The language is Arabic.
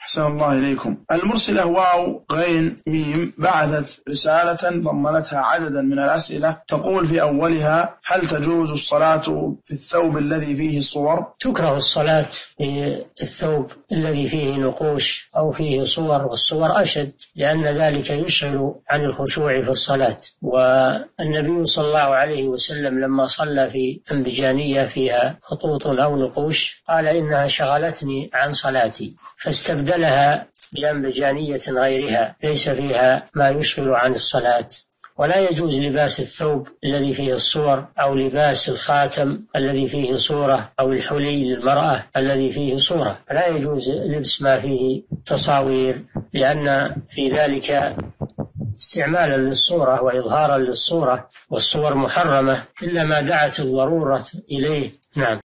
أحسن الله إليكم. المرسلة واو غين ميم بعثت رسالة ضمنتها عددا من الأسئلة. تقول في أولها هل تجوز الصلاة في الثوب الذي فيه صور؟ تكره الصلاة في الثوب الذي فيه نقوش أو فيه صور والصور أشد لأن ذلك يشغل عن الخشوع في الصلاة. والنبي صلى الله عليه وسلم لما صلى في أنبجانية فيها خطوط أو نقوش قال إنها شغلتني عن صلاتي. فاستبدلها بأنبجانية غيرها ليس فيها ما يشغل عن الصلاة. ولا يجوز لباس الثوب الذي فيه الصور أو لباس الخاتم الذي فيه صورة أو الحلي للمرأة الذي فيه صورة. لا يجوز لبس ما فيه تصاوير لأن في ذلك استعمالا للصورة وإظهارا للصورة والصور محرمة إلا ما دعت الضرورة إليه. نعم.